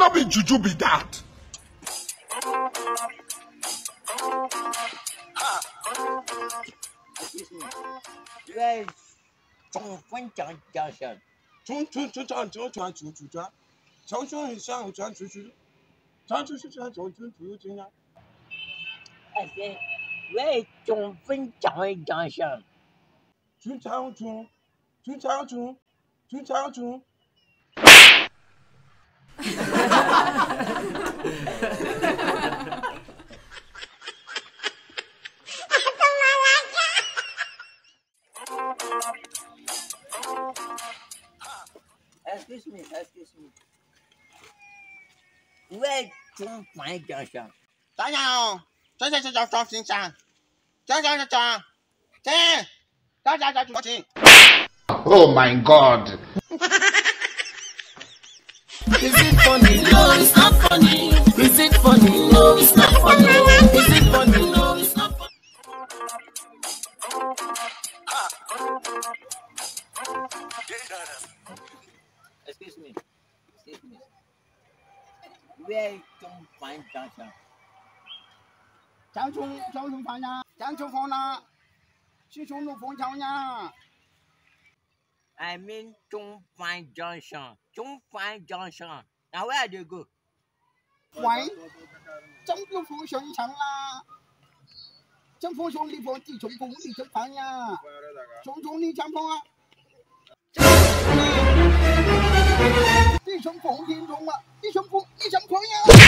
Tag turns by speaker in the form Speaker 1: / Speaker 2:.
Speaker 1: no be juju be that.
Speaker 2: I said, where
Speaker 3: John Vincent Johnson? 2000, 2000, 2000.
Speaker 2: Excuse me, excuse me. Where is Zhong Fen Jiangshan?
Speaker 3: 大家好，这这这叫双心山，这这这这，这，大家家主请。
Speaker 1: Oh my god.
Speaker 4: Is it funny? No, it's not funny. Is it funny? No, it's not funny. Is it funny? No, it's not funny.
Speaker 2: Excuse 喂中环江上
Speaker 5: 张中张中船长张中风啦。去中路封桥呀
Speaker 2: 俺们中环江上中环江上到外地去
Speaker 5: 喂中路封城啦。中锋兄弟伙地中锋李成鹏啊中中你成鹏啊一成疯，一成啊，一成疯，一成疯呀。